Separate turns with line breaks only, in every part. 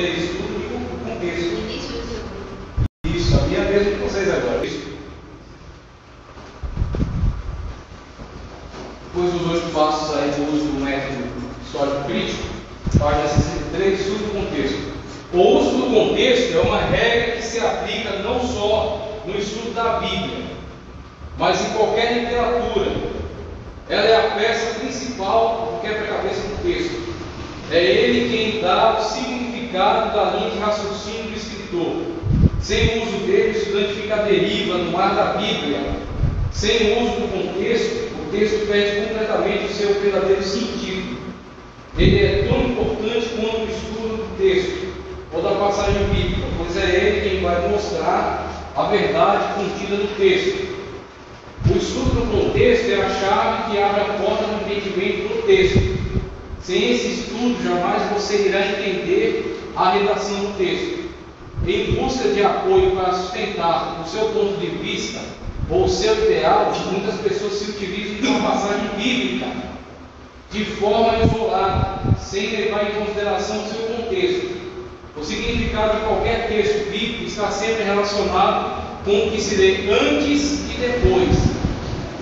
fazer estudo de contexto.
No início do seu grupo.
Isso, a minha mesmo com vocês agora. Isso. Depois dos oito passos aí do uso do método histórico crítico, página 63, estudo do contexto. O uso do contexto é uma regra que se aplica não só no estudo da Bíblia, mas em qualquer literatura. Ela é a peça principal do quebra-cabeça do texto. É ele quem dá o significado da linha de raciocínio do escritor. Sem o uso dele, o estudante fica à deriva no mar da Bíblia. Sem o uso do contexto, o texto perde completamente o seu verdadeiro sentido. Ele é tão importante quanto o estudo do texto ou da passagem bíblica, pois é ele quem vai mostrar a verdade contida no texto. O estudo do contexto é a chave que abre a porta do entendimento do texto. Sem esse estudo, jamais você irá entender a redação do texto. Em busca de apoio para sustentar o seu ponto de vista ou o seu ideal, muitas pessoas se utilizam de uma passagem bíblica de forma isolada, sem levar em consideração o seu contexto. O significado de qualquer texto bíblico está sempre relacionado com o que se lê antes e depois.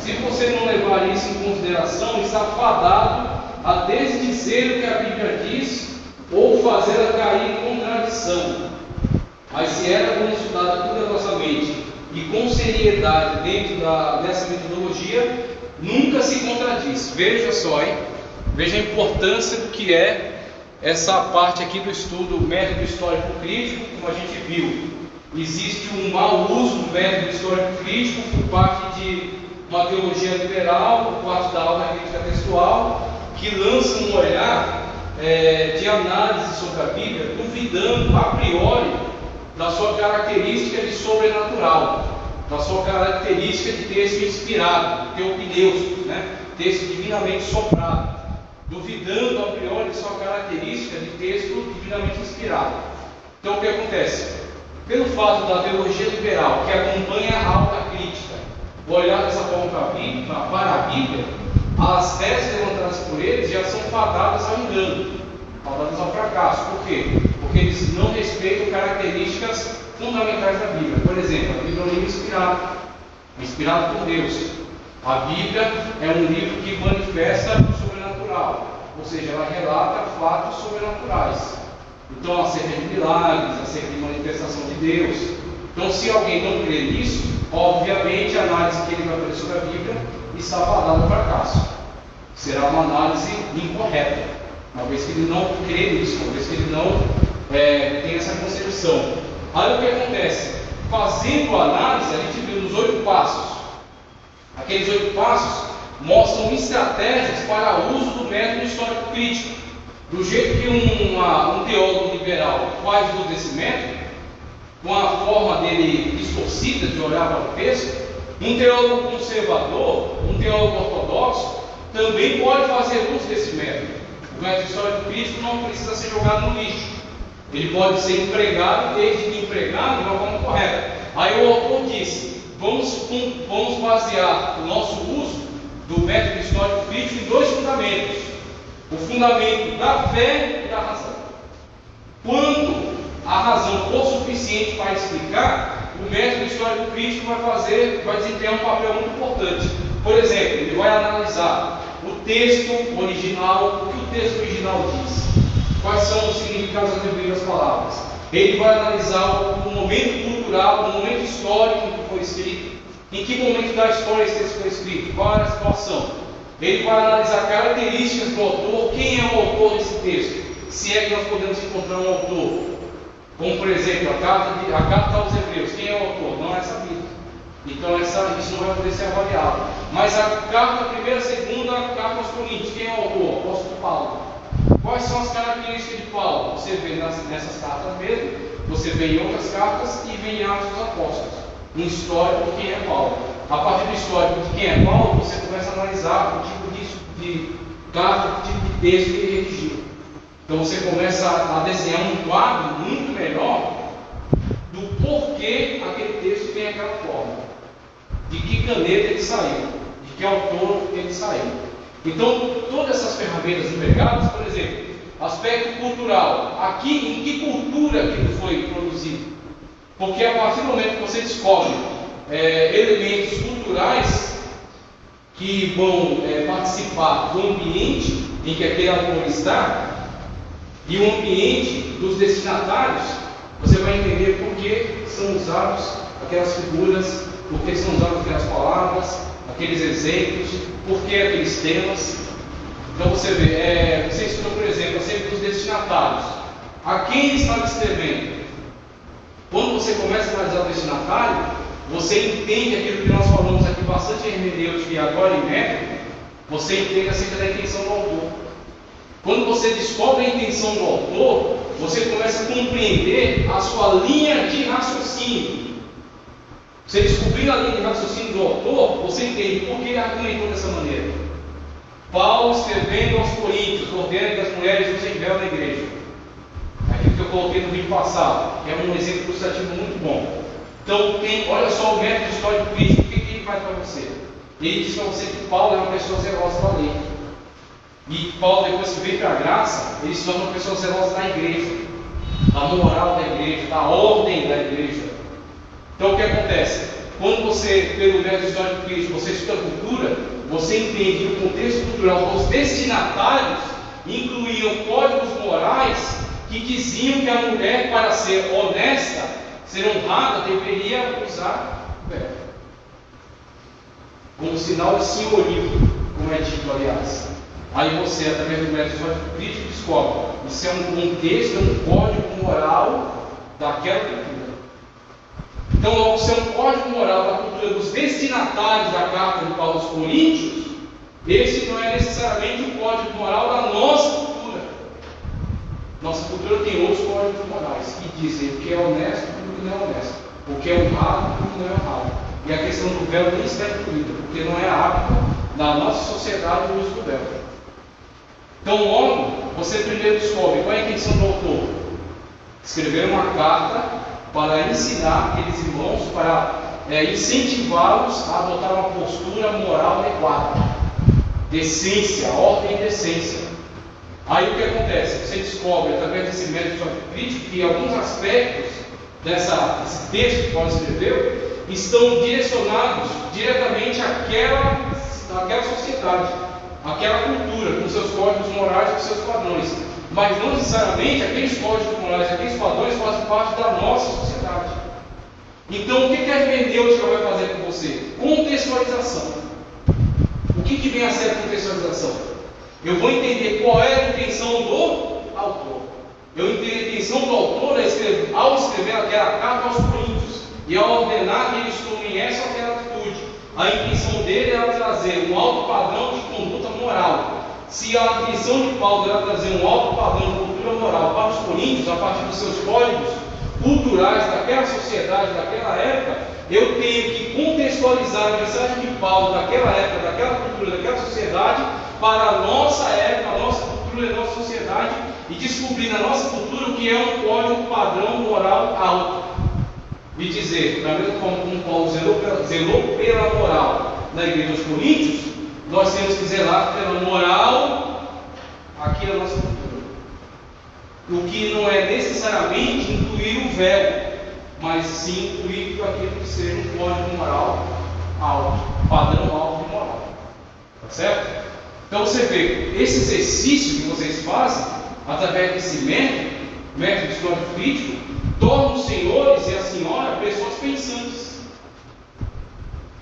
Se você não levar isso em consideração, está fadado a desdizer o que a Bíblia diz ou fazê-la cair em contradição. Mas se ela for estudada cuidadosamente e com seriedade dentro da, dessa metodologia, nunca se contradiz. Veja só, hein? Veja a importância do que é essa parte aqui do estudo método histórico crítico, como a gente viu. Existe um mau uso do método histórico crítico por parte de uma teologia liberal, por parte da alta crítica textual, que lança um olhar é, de análise sobre a Bíblia, duvidando a priori da sua característica de sobrenatural, da sua característica de texto inspirado, teopneus, né? texto divinamente soprado, duvidando a priori de sua característica de texto divinamente inspirado. Então o que acontece? Pelo fato da teologia liberal, que acompanha a alta crítica, olhar dessa forma para a Bíblia as teses levantadas por eles já são fadadas ao engano, fadadas ao fracasso. Por quê? Porque eles não respeitam características fundamentais da Bíblia. Por exemplo, a Bíblia é um livro inspirado, inspirado por Deus. A Bíblia é um livro que manifesta o sobrenatural, ou seja, ela relata fatos sobrenaturais. Então, acerca de milagres, acerca de manifestação de Deus. Então, se alguém não crê nisso, obviamente a análise que ele vai fazer sobre a Bíblia está fadada ao fracasso. Será uma análise incorreta, uma vez que ele não crê nisso, uma vez que ele não é, tem essa concepção. Aí o que acontece? Fazendo a análise, a gente viu nos oito passos. Aqueles oito passos mostram estratégias para o uso do método histórico crítico. Do jeito que um, uma, um teólogo liberal faz uso desse método, com a forma dele distorcida de olhar para o texto, um teólogo conservador, um teólogo ortodoxo, também pode fazer uso desse método. O método histórico crítico não precisa ser jogado no lixo. Ele pode ser empregado, desde que empregado de uma forma correta. Aí o autor disse: vamos, vamos basear o nosso uso do método histórico crítico em dois fundamentos: o fundamento da fé e da razão. Quando a razão for suficiente para explicar, o método histórico crítico vai fazer, vai desempenhar um papel muito importante. Por exemplo, ele vai analisar o texto original, o que o texto original diz, quais são os significados atribuídos às palavras. Ele vai analisar o momento cultural, o momento histórico em que foi escrito, em que momento da história esse texto foi escrito, qual era a situação. Ele vai analisar características do autor, quem é o autor desse texto, se é que nós podemos encontrar um autor. Como, por exemplo, a carta, de, a carta aos Hebreus. Quem é o autor? Não é sabido. Então, essa, isso não vai poder ser avaliado. Mas a carta, primeira, segunda, a carta aos Coríntios. Quem é o autor? Apóstolo Paulo. Quais são as características de Paulo? Você vê nas, nessas cartas mesmo, você vê em outras cartas e vê em Atos dos Apóstolos. Um histórico de quem é Paulo. A partir do histórico de quem é Paulo, você começa a analisar o tipo de, de carta, o tipo de texto que ele redigiu. Então você começa a desenhar um quadro muito melhor do porquê aquele texto tem aquela forma, de que caneta ele saiu, de que autor ele saiu. Então, todas essas ferramentas empregadas, por exemplo, aspecto cultural. Aqui, em que cultura aquilo foi produzido? Porque a partir do momento que você descobre é, elementos culturais que vão é, participar do ambiente em que aquele autor está e o ambiente dos destinatários, você vai entender por que são usados aquelas figuras, por que são usadas aquelas palavras, aqueles exemplos, por que aqueles temas. Então você vê, é, você estuda, por exemplo, sempre dos destinatários. A quem ele estava escrevendo? Quando você começa a analisar o destinatário, você entende aquilo que nós falamos aqui bastante em hermenêutica e agora em método, você entende acerca da intenção do autor. Quando você descobre a intenção do autor, você começa a compreender a sua linha de raciocínio. Você descobrir a linha de raciocínio do autor, você entende por que ele argumentou dessa maneira. Paulo escrevendo aos Coríntios, ordena que as mulheres usem véu na igreja. Aquilo que eu coloquei no vídeo passado, que é um exemplo ilustrativo muito bom. Então, tem, olha só o método histórico crítico, o que, que ele faz para você? Ele diz para você que Paulo é uma pessoa zelosa da lei. E Paulo, depois que veio para a graça, ele se torna uma pessoa zelosa da igreja, da moral da igreja, da ordem da igreja. Então o que acontece? Quando você, pelo método histórico crítico, você estuda a cultura, você entende que o contexto cultural dos destinatários incluíam códigos morais que diziam que a mulher, para ser honesta, ser honrada, deveria usar o véu. Como sinal de senhorio, como é dito, aliás. Aí você, através do método crítico, descobre isso é um contexto, é um código moral daquela cultura. Então, logo, se é um código moral da cultura dos destinatários da carta de Paulo aos Coríntios, esse não é necessariamente o código moral da nossa cultura. Nossa cultura tem outros códigos morais que dizem o que é honesto e o que não é honesto, o que é honrado e o que não é honrado. E a questão do véu nem está incluída, porque não é hábito na nossa sociedade o uso do véu. Então, logo, você primeiro descobre qual é a intenção do autor. Escrever uma carta para ensinar aqueles irmãos, para é, incentivá-los a adotar uma postura moral adequada, decência, ordem e decência. Aí o que acontece? Você descobre, através desse método crítico, que alguns aspectos dessa, desse texto que Paulo escreveu estão direcionados diretamente àquela, àquela sociedade, àquela cultura, com seus códigos morais, com seus padrões. Mas não necessariamente aqueles códigos morais, aqueles padrões fazem parte da nossa sociedade. Então, o que, que a hermenêutica vai fazer com você? Contextualização. O que, que vem a ser a contextualização? Eu vou entender qual é a intenção do autor. Eu entendo a intenção do autor ao escrever aquela carta aos Coríntios e ao ordenar que eles tomem essa aquela atitude. A intenção dele era trazer um alto padrão de conduta moral. Se a intenção de Paulo era trazer um alto padrão de cultura moral para os coríntios, a partir dos seus códigos culturais daquela sociedade, daquela época, eu tenho que contextualizar a mensagem de Paulo daquela época, daquela cultura, daquela sociedade, para a nossa época, a nossa cultura e a nossa sociedade, e descobrir na nossa cultura o que é um código padrão moral alto. E dizer, da mesma forma como Paulo zelou, zelou pela moral na igreja dos Coríntios, nós temos que zelar pela moral aqui na nossa cultura. O que não é necessariamente incluir o véu, mas sim incluir aquilo que seja um código moral alto, padrão alto de moral. Tá certo? Então você vê, esse exercício que vocês fazem, através desse método, método histórico crítico, torna os senhores e a senhora pessoas pensantes.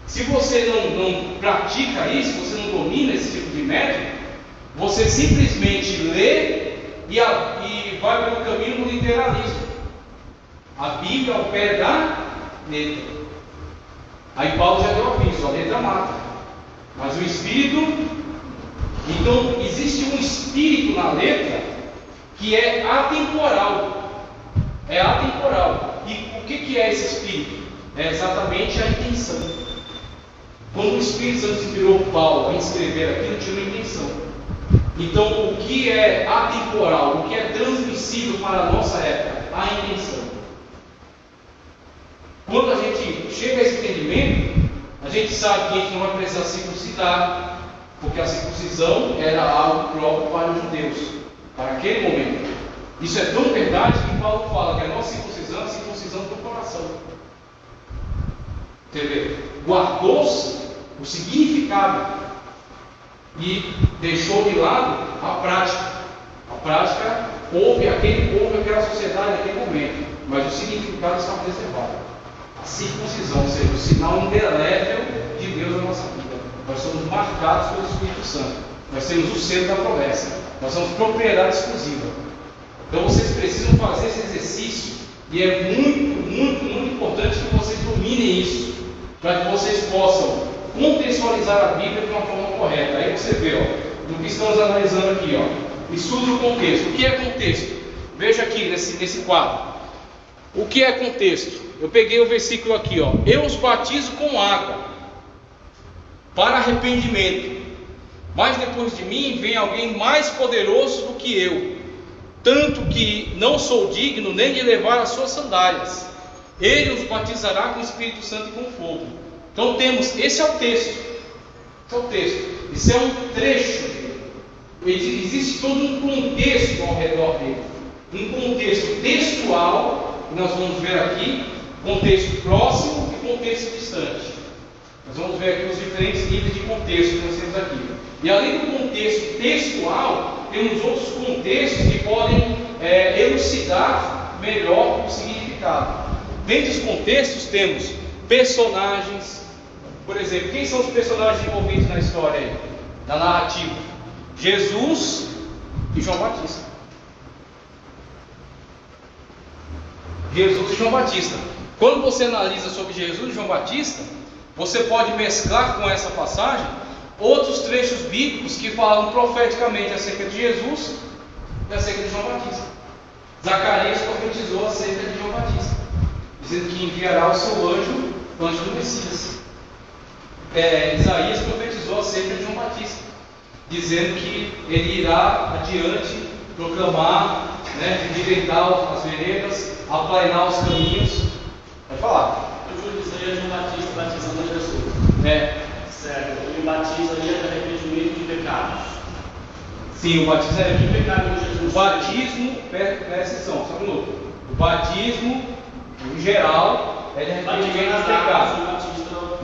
Se você não, não pratica isso, você não domina esse tipo de método, você simplesmente lê e, a, e vai pelo caminho do literalismo. A Bíblia ao pé da letra. Aí Paulo já deu aviso, a letra mata. Mas o Espírito, então existe um Espírito na letra que é atemporal. É atemporal. E o que, que é esse Espírito? É exatamente a intenção. Quando o Espírito Santo inspirou Paulo a escrever aquilo, tinha uma intenção. Então, o que é atemporal, o que é transmissível para a nossa época? A intenção. Quando a gente chega a esse entendimento, a gente sabe que a gente não vai precisar circuncidar, porque a circuncisão era algo próprio para os judeus. para aquele momento. Isso é tão verdade que Paulo fala que a nossa circuncisão é a circuncisão do coração. Entendeu? Guardou-se o significado e deixou de lado a prática. A prática houve aquele povo, aquela sociedade, naquele momento, mas o significado está preservado. A circuncisão, ou seja, o sinal indelével de Deus na nossa vida. Nós somos marcados pelo Espírito Santo. Nós temos o selo da promessa. Nós somos propriedade exclusiva. Então vocês precisam fazer esse exercício e é muito, muito, muito importante que vocês dominem isso, para que vocês possam contextualizar a Bíblia de uma forma correta. Aí você vê, ó, no que estamos analisando aqui, ó, estudo do contexto. O que é contexto? Veja aqui nesse, nesse quadro. O que é contexto? Eu peguei o versículo aqui, ó. Eu os batizo com água para arrependimento. Mas depois de mim vem alguém mais poderoso do que eu, tanto que não sou digno nem de levar as suas sandálias. Ele os batizará com o Espírito Santo e com fogo. Então temos, esse é o texto. Esse é o texto. Isso é um trecho. Existe todo um contexto ao redor dele. Um contexto textual, que nós vamos ver aqui, contexto próximo e contexto distante. Nós vamos ver aqui os diferentes níveis de contexto que nós temos aqui. E além do contexto textual, temos outros contextos que podem é, elucidar melhor o significado. Dentro dos contextos temos personagens, por exemplo, quem são os personagens envolvidos na história aí? Na narrativa? Jesus e João Batista. Jesus e João Batista. Quando você analisa sobre Jesus e João Batista, você pode mesclar com essa passagem outros trechos bíblicos que falam profeticamente acerca de Jesus e acerca de João Batista. Zacarias profetizou acerca de João Batista, dizendo que enviará o seu anjo, o anjo do Messias é, Isaías profetizou acerca de João Batista, dizendo que ele irá adiante proclamar, né, endireitar as veredas, aplainar os caminhos. Vai falar.
O Júlio seria João Batista batizando Jesus.
É.
Ele batizaria de arrependimento de pecados.
Sim, o batismo é
Que pecado de Jesus?
O batismo, presta atenção, só um minuto. O batismo, em geral, é de arrependimento de pecados.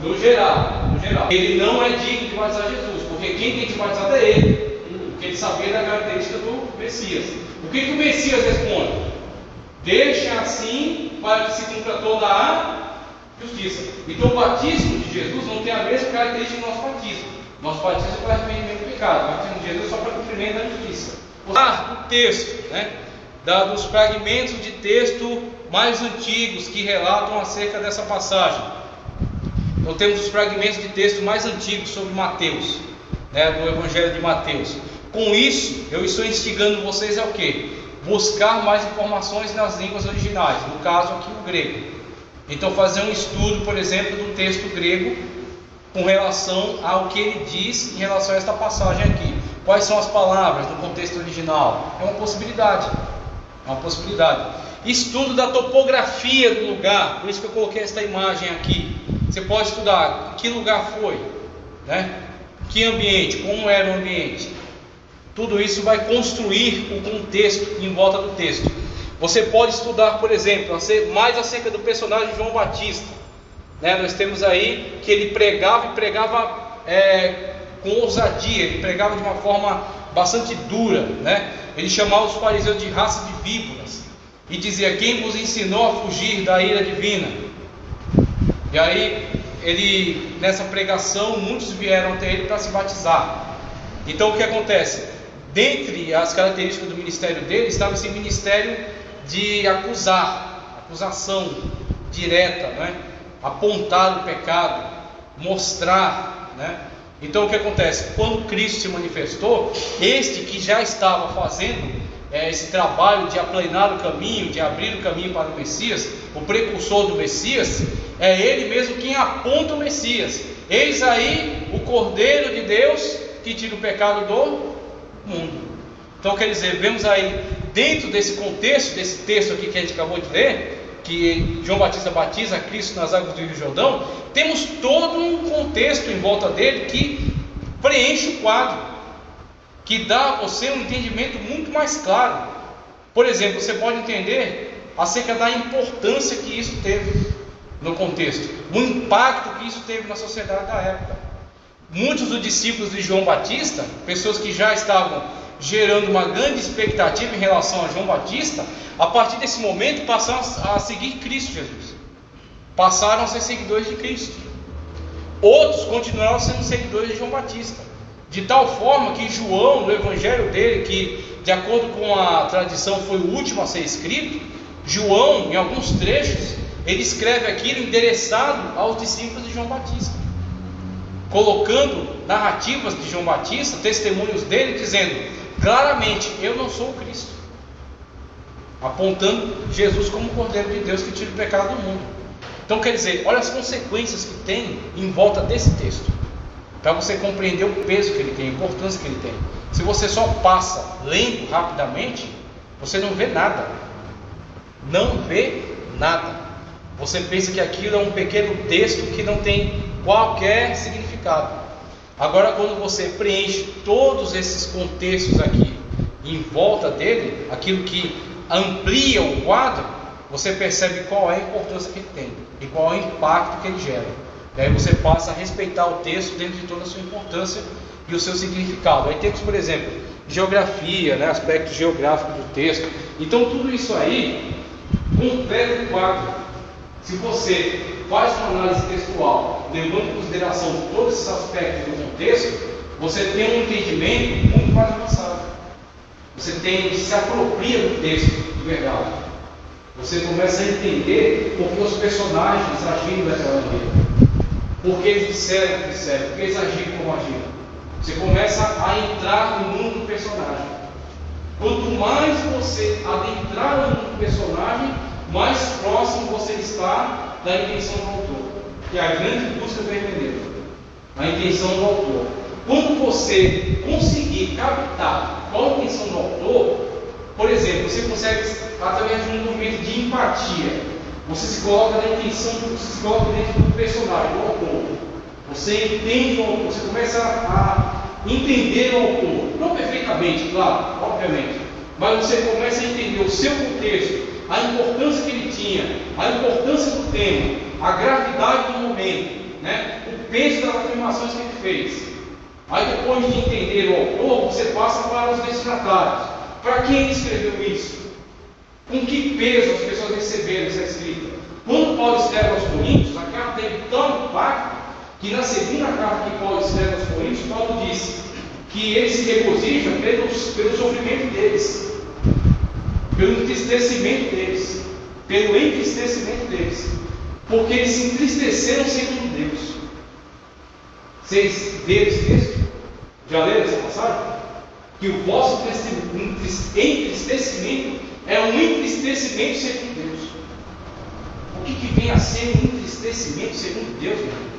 No geral, no geral. Ele não é digno de batizar Jesus, porque quem tem que batizar é ele. Porque ele sabia da característica do Messias. O que, que o Messias responde? Deixa assim para que se cumpra toda a justiça. Então o batismo de Jesus não tem a mesma característica do nosso batismo. Nosso batismo é para arrependimento do pecado. O batismo de Jesus é só para cumprimento da justiça. Ah, o texto, né? Dos fragmentos de texto mais antigos que relatam acerca dessa passagem. Então temos os fragmentos de texto mais antigos sobre Mateus, né, do Evangelho de Mateus. Com isso, eu estou instigando vocês a o quê? Buscar mais informações nas línguas originais, no caso aqui o grego. Então fazer um estudo, por exemplo, do texto grego com relação ao que ele diz em relação a esta passagem aqui. Quais são as palavras no contexto original? É uma possibilidade. É uma possibilidade. Estudo da topografia do lugar, por isso que eu coloquei esta imagem aqui. Você pode estudar que lugar foi, né? Que ambiente, como era o ambiente. Tudo isso vai construir o contexto em volta do texto. Você pode estudar, por exemplo, mais acerca do personagem João Batista. Né? Nós temos aí que ele pregava e pregava é, com ousadia, ele pregava de uma forma bastante dura. Né? Ele chamava os fariseus de raça de víboras e dizia: Quem vos ensinou a fugir da ira divina? E aí, ele, nessa pregação, muitos vieram até ele para se batizar. Então, o que acontece? Dentre as características do ministério dele, estava esse ministério de acusar, acusação direta, né? apontar o pecado, mostrar. Né? Então, o que acontece? Quando Cristo se manifestou, este que já estava fazendo é, esse trabalho de aplanar o caminho, de abrir o caminho para o Messias, o precursor do Messias, é ele mesmo quem aponta o Messias. Eis aí o Cordeiro de Deus que tira o pecado do mundo. Então, quer dizer, vemos aí, dentro desse contexto, desse texto aqui que a gente acabou de ler, que João Batista batiza Cristo nas águas do Rio Jordão, temos todo um contexto em volta dele que preenche o quadro. que dá a você um entendimento muito mais claro. Por exemplo, você pode entender acerca da importância que isso teve no contexto, o impacto que isso teve na sociedade da época. Muitos dos discípulos de João Batista, pessoas que já estavam gerando uma grande expectativa em relação a João Batista, a partir desse momento passaram a seguir Cristo Jesus. Passaram a ser seguidores de Cristo. Outros continuaram sendo seguidores de João Batista. De tal forma que João, no evangelho dele, que de acordo com a tradição foi o último a ser escrito, João, em alguns trechos, ele escreve aquilo endereçado aos discípulos de João Batista, colocando narrativas de João Batista, testemunhos dele, dizendo claramente: Eu não sou o Cristo, apontando Jesus como o Cordeiro de Deus que tira o pecado do mundo. Então, quer dizer, olha as consequências que tem em volta desse texto para você compreender o peso que ele tem, a importância que ele tem. Se você só passa lendo rapidamente, você não vê nada. Não vê nada. Você pensa que aquilo é um pequeno texto que não tem qualquer significado. Agora, quando você preenche todos esses contextos aqui em volta dele, aquilo que amplia o quadro, você percebe qual é a importância que ele tem e qual é o impacto que ele gera. E aí você passa a respeitar o texto dentro de toda a sua importância e o seu significado. Aí temos, por exemplo, geografia, né, aspecto geográfico do texto. Então tudo isso aí completa o quadro. Se você faz uma análise textual, levando em consideração todos esses aspectos do contexto, você tem um entendimento muito mais avançado. Você tem, se apropria do texto de verdade. Você começa a entender por que os personagens agiram daquela maneira. Porque eles disseram o que disseram, porque eles agiram como agiram. Você começa a entrar no mundo do personagem. Quanto mais você adentrar no mundo do personagem, mais próximo você está da intenção do autor. Que é a grande busca do entender. A intenção do autor. Quando você conseguir captar qual a intenção do autor, por exemplo, você consegue, através de um movimento de empatia, você se coloca na intenção, você se coloca dentro do personagem, do autor. Você entende o autor, você começa a entender o autor. Não perfeitamente, claro, obviamente. Mas você começa a entender o seu contexto, a importância que ele tinha, a importância do tema, a gravidade do momento, né? o peso das afirmações que ele fez. Aí depois de entender o autor, você passa para os destinatários. Para quem ele escreveu isso? Com que peso as pessoas receberam essa escrita? Quando Paulo escreve aos Coríntios, a carta teve tão impacto que na segunda carta que Paulo escreve aos Coríntios, Paulo diz que ele se regozija pelos, pelo sofrimento deles, pelo entristecimento deles, pelo entristecimento deles, porque eles se entristeceram segundo Deus. Vocês viram esse texto? Já leram essa passagem? Que o vosso entristecimento é um entristecimento segundo Deus. O que, que vem a ser um entristecimento segundo Deus, meu irmão?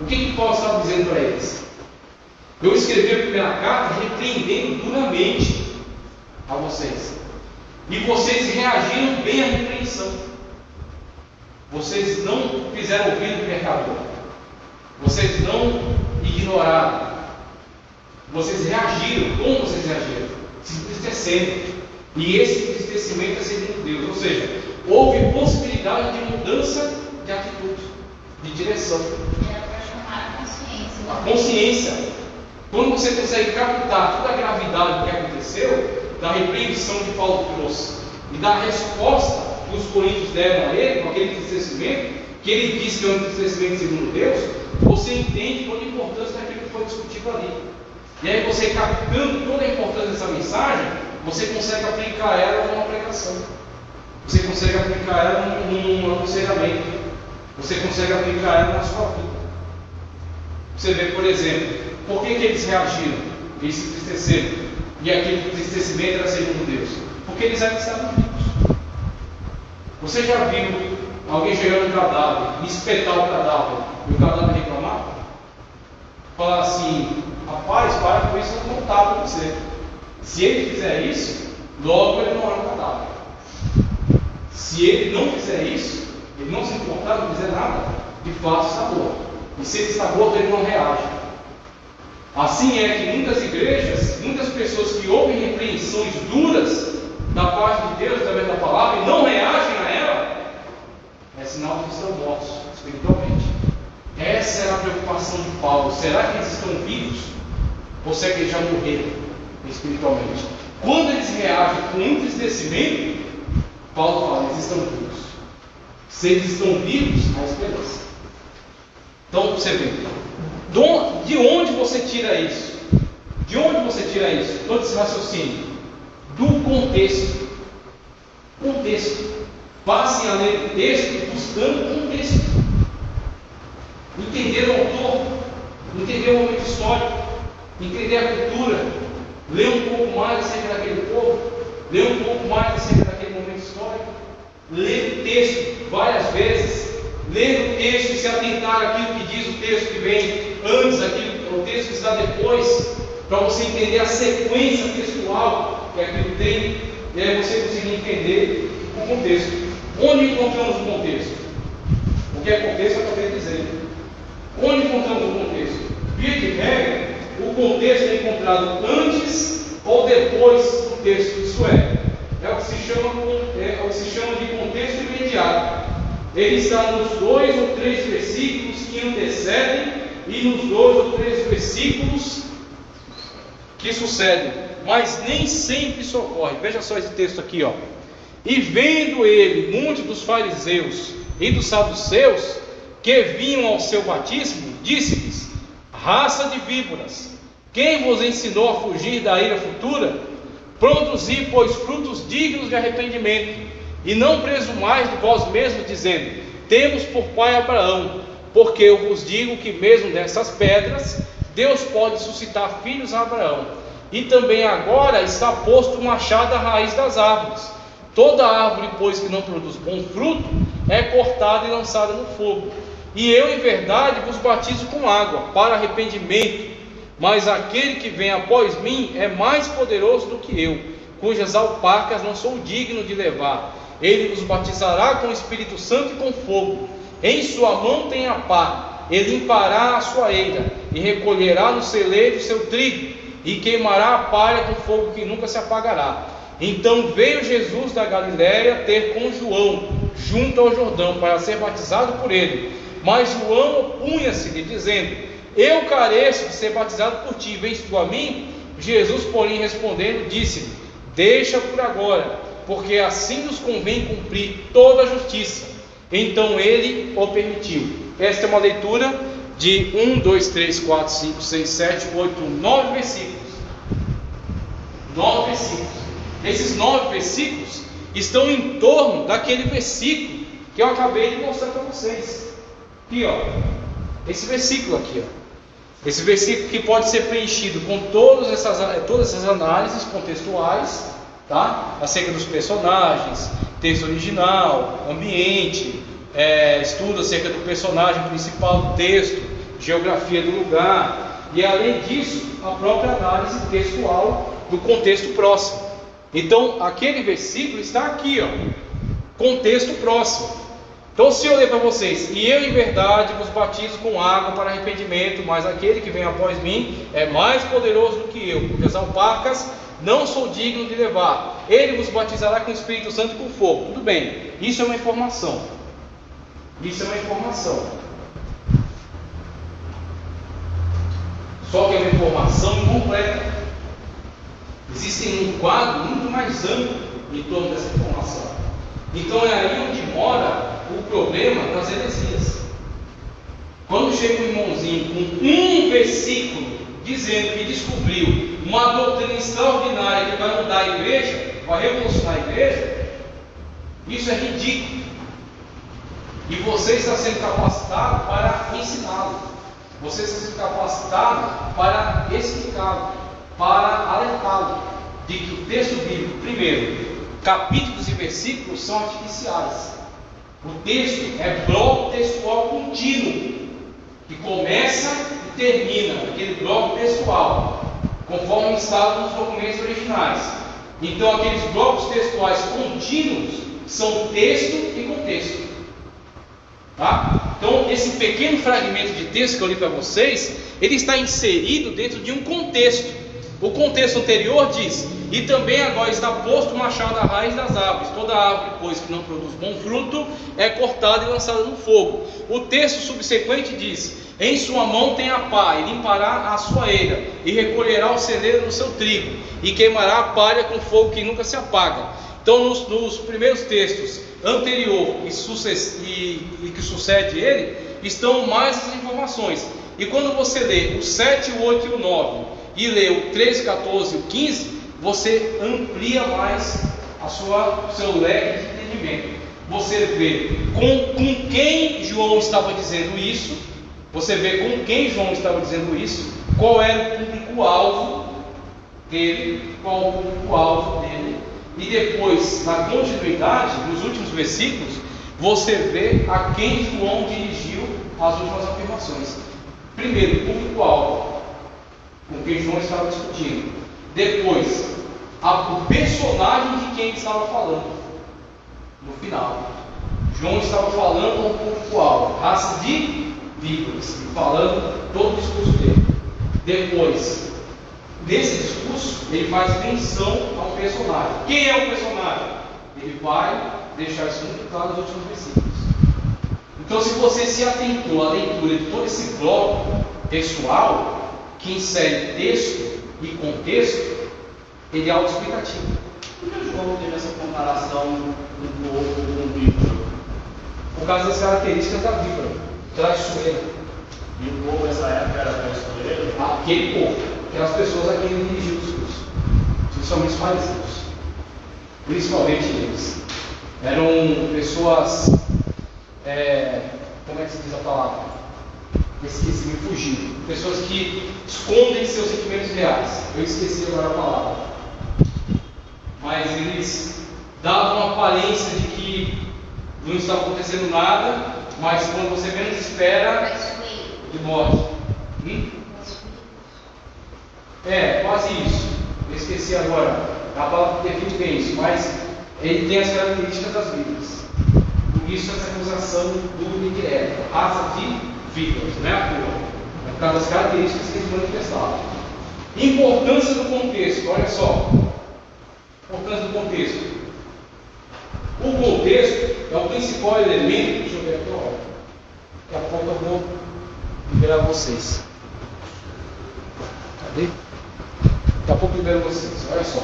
O que, que Paulo estava dizendo para eles? Eu escrevi a primeira carta repreendendo duramente a vocês. E vocês reagiram bem à repreensão. Vocês não fizeram ouvido do pecador. Vocês não ignoraram. Vocês reagiram. Como vocês reagiram? Se entristecendo. E esse entristecimento é segundo Deus. Ou seja, houve possibilidade de mudança de atitude, de direção.
a consciência.
A consciência. Quando você consegue captar toda a gravidade do que aconteceu, da repreensão que Paulo trouxe e da resposta que os coríntios deram a ele, com aquele entristecimento, que ele disse que é um entristecimento segundo Deus, você entende toda a importância daquilo que foi discutido ali. E aí você captando toda a importância dessa mensagem, você consegue aplicar ela numa pregação. Você consegue aplicar ela num, num aconselhamento. Você consegue aplicar ela na sua vida. Você vê, por exemplo, por que, que eles reagiram? Eles se entristeceram. E aquele entristecimento era segundo Deus. Porque eles ainda estavam vivos. Você já viu alguém chegando no cadáver espetar o cadáver e o cadáver reclamar? Falar assim, rapaz, para com isso, eu não contar para você. Se ele fizer isso, logo ele é um cadáver. Se ele não fizer isso, ele não se importar, não fizer nada, de fato está morto. E se ele está morto, ele não reage. Assim é que muitas igrejas, muitas pessoas que ouvem repreensões duras da parte de Deus através da palavra e não reagem a ela, é sinal que estão mortos espiritualmente. Essa era a preocupação de Paulo. Será que eles estão vivos? Ou será que eles já morreram espiritualmente? Quando eles reagem com entristecimento, Paulo fala: eles estão vivos. Se eles estão vivos, há esperança. Então, você vê. De onde você tira isso? De onde você tira isso? Todo esse raciocínio? Do contexto. Contexto. Passem a ler o texto buscando contexto. Entender o autor, entender o momento histórico, entender a cultura, ler um pouco mais acerca daquele povo, ler um pouco mais acerca daquele momento histórico, ler o texto várias vezes, ler o texto e se atentar àquilo que diz o texto que vem antes, aquilo, o texto que está depois, para você entender a sequência textual que aquilo tem, e aí você conseguir entender o contexto. Onde encontramos o contexto? O que é contexto eu acabei de dizer. Onde encontramos o contexto? Via de regra, o contexto é encontrado antes ou depois do texto, isso é, é o que se chama, é, é o que se chama de contexto imediato. Ele está nos dois ou três versículos que antecedem e nos dois ou três versículos que sucedem, mas nem sempre isso ocorre. Veja só esse texto aqui, ó. E vendo ele muitos dos fariseus e dos saduceus que vinham ao seu batismo, disse-lhes: Raça de víboras, quem vos ensinou a fugir da ira futura? Produzi, pois, frutos dignos de arrependimento, e não presumais de vós mesmos, dizendo: Temos por pai Abraão, porque eu vos digo que mesmo dessas pedras Deus pode suscitar filhos a Abraão. E também agora está posto o machado à raiz das árvores. Toda árvore, pois, que não produz bom fruto, é cortada e lançada no fogo. E eu, em verdade, vos batizo com água, para arrependimento. Mas aquele que vem após mim é mais poderoso do que eu, cujas alpacas não sou digno de levar. Ele vos batizará com o Espírito Santo e com fogo. Em sua mão tem a pá, ele limpará a sua eira, e recolherá no celeiro seu trigo, e queimará a palha com fogo que nunca se apagará. Então veio Jesus da Galiléia ter com João, junto ao Jordão, para ser batizado por ele. Mas João opunha-se-lhe, dizendo: Eu careço de ser batizado por ti, vens tu a mim? Jesus, porém, respondendo, disse-lhe: Deixa por agora, porque assim nos convém cumprir toda a justiça. Então ele o permitiu. Esta é uma leitura de 1, 2, 3, 4, 5, 6, 7, 8, 9 versículos. 9 versículos. Esses nove versículos estão em torno daquele versículo que eu acabei de mostrar para vocês. Aqui, ó. Esse versículo aqui, ó. Esse versículo que pode ser preenchido com todas essas, todas essas análises contextuais, tá? Acerca dos personagens, texto original, ambiente, é, estudo acerca do personagem principal do texto, geografia do lugar, e além disso, a própria análise textual do contexto próximo. Então, aquele versículo está aqui, ó, contexto próximo. Então, se eu ler para vocês, e eu em verdade vos batizo com água para arrependimento, mas aquele que vem após mim é mais poderoso do que eu, cujas alpacas não sou digno de levar. Ele vos batizará com o Espírito Santo e com fogo. Tudo bem, isso é uma informação. Isso é uma informação. Só que é uma informação incompleta. Existe um quadro muito mais amplo em torno dessa informação. Então é aí onde mora o problema das heresias. Quando chega um irmãozinho com um versículo dizendo que descobriu uma doutrina extraordinária que vai mudar a igreja, vai revolucionar a igreja, isso é ridículo. E você está sendo capacitado para ensiná-lo. Você está sendo capacitado para explicá-lo para alertá-lo de que o texto bíblico, primeiro, capítulos e versículos são artificiais. O texto é bloco textual contínuo, que começa e termina, aquele bloco textual, conforme está nos documentos originais. Então, aqueles blocos textuais contínuos são texto e contexto. Tá? Então, esse pequeno fragmento de texto que eu li para vocês ele está inserido dentro de um contexto. O contexto anterior diz: E também agora está posto o machado à raiz das árvores. Toda árvore, pois, que não produz bom fruto, é cortada e lançada no fogo. O texto subsequente diz: Em sua mão tem a pá, e limpará a sua eira, e recolherá o celeiro do seu trigo, e queimará a palha com fogo que nunca se apaga. Então, nos, nos primeiros textos anterior e, e, e que sucede ele, estão mais as informações. E quando você lê o 7, o 8 e o 9, e lê o 13, 14 e o 15, você amplia mais a sua, o seu leque de entendimento. Você vê com, com quem João estava dizendo isso, você vê com quem João estava dizendo isso, qual era o público-alvo dele, qual o público-alvo dele, e depois, na continuidade, nos últimos versículos, você vê a quem João dirigiu as últimas afirmações. Primeiro, público-alvo, com quem João estava discutindo. Depois, a, o personagem de quem estava falando. No final, João estava falando com o público-alvo, raça de víboras, falando todo o discurso dele. Depois, nesse discurso, ele faz menção ao personagem. Quem é o personagem? Ele vai deixar isso muito claro nos últimos versículos. Então, se você se atentou à leitura de todo esse bloco textual, que insere texto e contexto, ele é autoexplicativo.
Por que João teve essa comparação do povo com o víbora?
Por causa das características da víbora, traiçoeira.
E o povo nessa época era traiçoeiro?
Aquele povo, aquelas pessoas a quem ele dirigiu o discurso, principalmente os fariseus, principalmente eles. Eram pessoas, é, como é que se diz a palavra? Esqueci, me fugiu. Pessoas que escondem seus sentimentos reais. Eu esqueci agora a palavra. Mas eles davam aparência de que não estava acontecendo nada, mas quando você menos espera, de morte. Hum? É, quase isso. Eu esqueci agora. A palavra define bem isso, mas ele tem as características das vidas. Por isso essa acusação do indireto, raça de vidas, não é. É por causa das características que eles manifestavam. Importância do contexto, olha só. Importância do contexto. O contexto é o principal elemento. Deixa eu ver aqui. Daqui a pouco eu vou liberar vocês. Cadê? Daqui a pouco eu libero vocês. Olha só.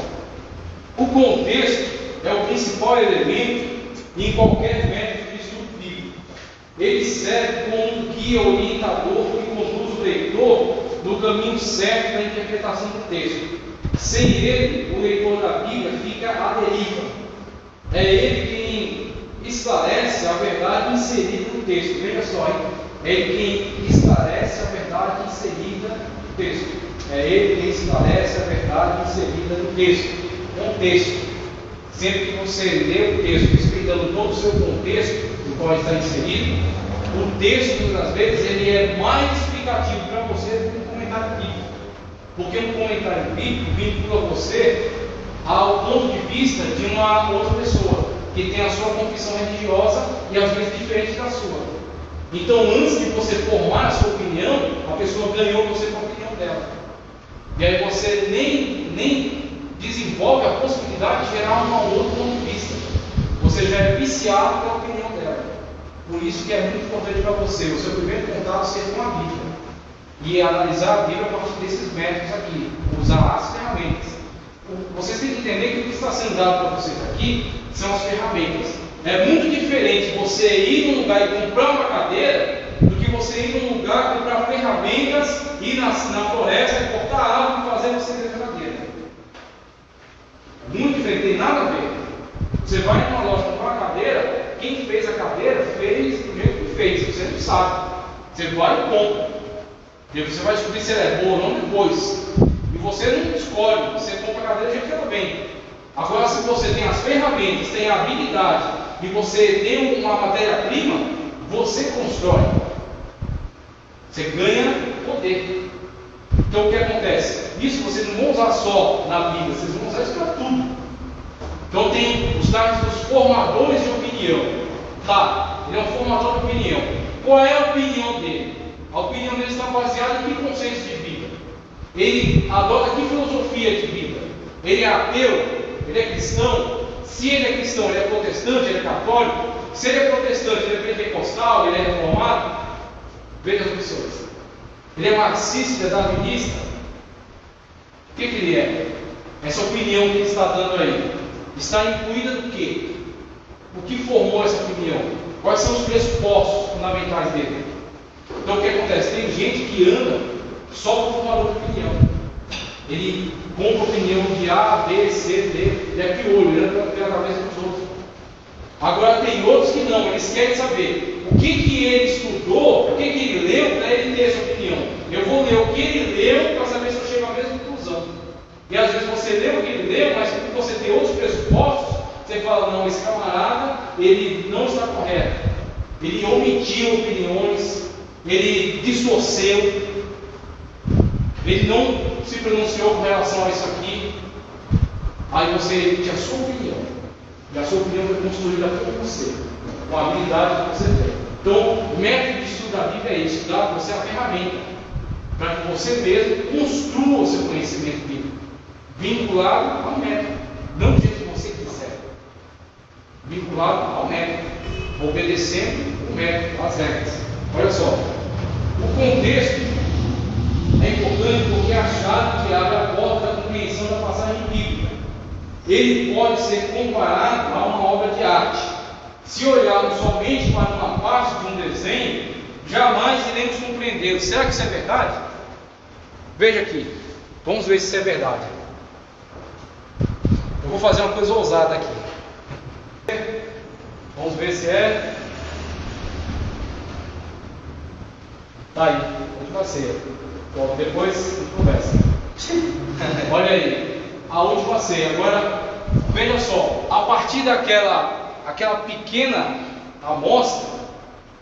O contexto é o principal elemento em qualquer método. Ele serve como um guia orientador que conduz o leitor no caminho certo da interpretação do texto. Sem ele, o leitor da Bíblia fica à deriva. É ele quem esclarece a verdade inserida no texto. Veja só, hein? É ele quem esclarece a verdade inserida no texto. É ele quem esclarece a verdade inserida no texto. Contexto sempre que você lê o texto explicando todo o seu contexto, qual está inserido, o texto, muitas vezes, ele é mais explicativo para você do que um comentário bíblico. Porque um comentário bíblico vincula você ao ponto de vista de uma outra pessoa, que tem a sua confissão religiosa e às vezes diferente da sua. Então, antes de você formar a sua opinião, a pessoa ganhou você com a opinião dela. E aí você nem, nem desenvolve a possibilidade de gerar um outro ponto de vista. Você já é viciado pela opinião dela. Por isso que é muito importante para você, o seu primeiro contato ser com a Bíblia. E analisar a Bíblia a partir desses métodos aqui. Usar as ferramentas. Vocês têm que entender que o que está sendo dado para vocês aqui são as ferramentas. É muito diferente você ir num lugar e comprar uma cadeira do que você ir num lugar comprar ferramentas, ir na, na floresta, cortar árvore e fazer você ter cadeira. Muito diferente, tem nada a ver. Você vai numa loja comprar uma cadeira, quem fez a cadeira fez do jeito que fez, você não sabe. Você vai e compra. E você vai descobrir se ela é boa ou não depois. E você não escolhe, você compra a cadeira do jeito que ela vem. Agora, se você tem as ferramentas, tem a habilidade e você tem uma matéria-prima, você constrói. Você ganha poder. Então o que acontece? Isso vocês não vão usar só na Bíblia, vocês vão usar isso para tudo. Então tem os tais dos formadores de opinião. Tá, ele é um formador de opinião. Qual é a opinião dele? A opinião dele está baseada em que conceitos de vida? Ele adota que filosofia de vida? Ele é ateu? Ele é cristão? Se ele é cristão, ele é protestante, ele é católico? Se ele é protestante, ele é pentecostal, ele é reformado? Veja as opções. Ele é marxista, darwinista? O que, que ele é? Essa opinião que ele está dando aí está incluída do quê? O que formou essa opinião? Quais são os pressupostos fundamentais dele? Então o que acontece? Tem gente que anda só por valor de opinião. Ele compra opinião de A, B, C, D, e aqui olho, ele anda pela cabeça dos outros. Agora tem outros que não, eles querem saber o que, que ele estudou, o que, que ele leu para ele ter essa opinião. Eu vou ler o que ele leu para saber se eu chego à mesma conclusão. E às vezes você lê o que ele leu, mas como você tem outros pressupostos, você fala, não, esse camarada, ele não está correto. Ele omitiu opiniões, ele distorceu, ele não se pronunciou com relação a isso aqui. Aí você tem a sua opinião. E a sua opinião foi construída por você, com a habilidade que você tem. Então, o método de estudo da Bíblia é isso, dá você a ferramenta para que você mesmo construa o seu conhecimento bíblico, vinculado ao método, não do jeito que você quiser, vinculado ao método, obedecendo o método, as regras. Olha só, o contexto é importante porque é a chave que abre a porta da compreensão da passagem bíblica. Ele pode ser comparado a uma obra de arte. Se olharmos somente para uma parte de um desenho, jamais iremos compreendê-lo. Será que isso é verdade? Veja aqui, vamos ver se isso é verdade. Eu vou fazer uma coisa ousada aqui. Vamos ver se é. Tá aí, última ceia. Depois a gente conversa. Olha aí, a última ceia. Agora, veja só, a partir daquela aquela pequena amostra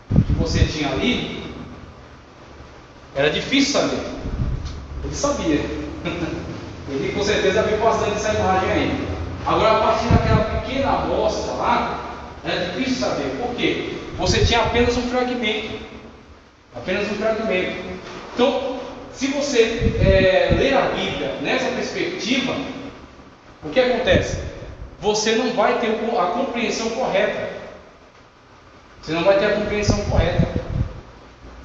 que você tinha ali, era difícil saber. Ele sabia. Ele com certeza viu bastante essa imagem aí. Agora, a partir daquela pequena amostra lá, era difícil saber. Por quê? Você tinha apenas um fragmento. Apenas um fragmento. Então, se você é, ler a Bíblia nessa perspectiva, o que acontece? Você não vai ter a compreensão correta. Você não vai ter a compreensão correta.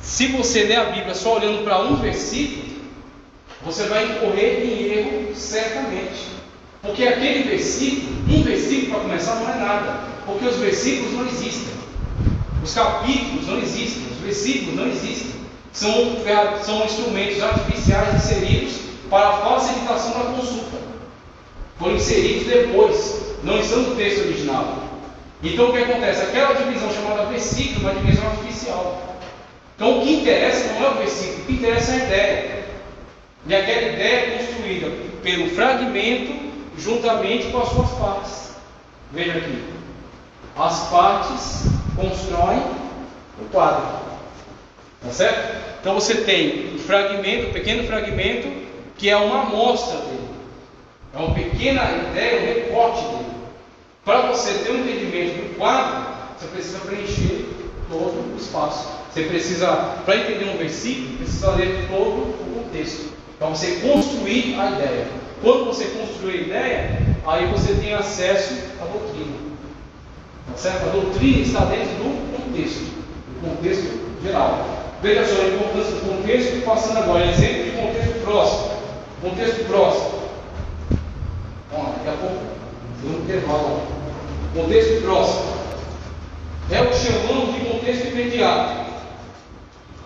Se você ler a Bíblia só olhando para um versículo, você vai incorrer em erro certamente. Porque aquele versículo, um versículo para começar, não é nada. Porque os versículos não existem. Os capítulos não existem. Os versículos não existem. São, são instrumentos artificiais inseridos para a facilitação da consulta. Foram inseridos depois, não estão no texto original. Então o que acontece? Aquela divisão chamada versículo é uma divisão artificial. Então o que interessa não é o versículo, o que interessa é a ideia. E aquela ideia é construída pelo fragmento juntamente com as suas partes. Veja aqui. As partes constroem o quadro. Tá certo? Então você tem um fragmento, um pequeno fragmento, que é uma amostra dele. É uma pequena ideia, um recorte dele. Para você ter um entendimento do quadro, você precisa preencher todo o espaço. Você precisa, para entender um versículo, precisa ler todo o contexto. Para você construir a ideia. Quando você construir a ideia, aí você tem acesso à doutrina. Tá certo? A doutrina está dentro do contexto, do contexto geral. Veja só a importância do contexto, passando agora exemplo de contexto próximo. Contexto próximo. Bom, daqui a pouco, no intervalo. Contexto próximo. É o que chamamos de contexto imediato.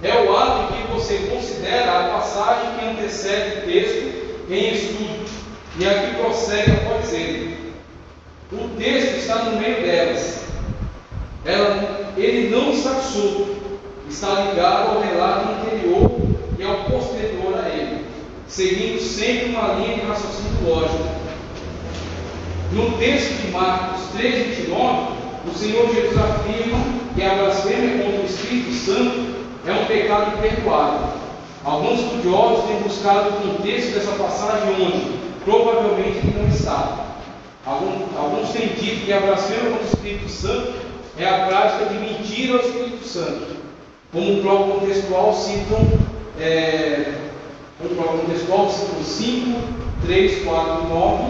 É o ato você considera a passagem que antecede o texto em estudo e a que prossegue após ele. O texto está no meio delas. Ela, ele não está solto, está ligado ao relato anterior e ao posterior a ele, seguindo sempre uma linha de raciocínio lógico. No texto de Marcos 3, 29, o Senhor Jesus afirma que a blasfêmia contra o Espírito Santo é um pecado imperdoável. Alguns estudiosos têm buscado o contexto dessa passagem onde provavelmente não está. Alguns, alguns têm dito que a blasfêmia contra o Espírito Santo é a prática de mentir ao Espírito Santo. Como prova contextual, citam, é, como prova contextual, citam 5, 3, 4, 9,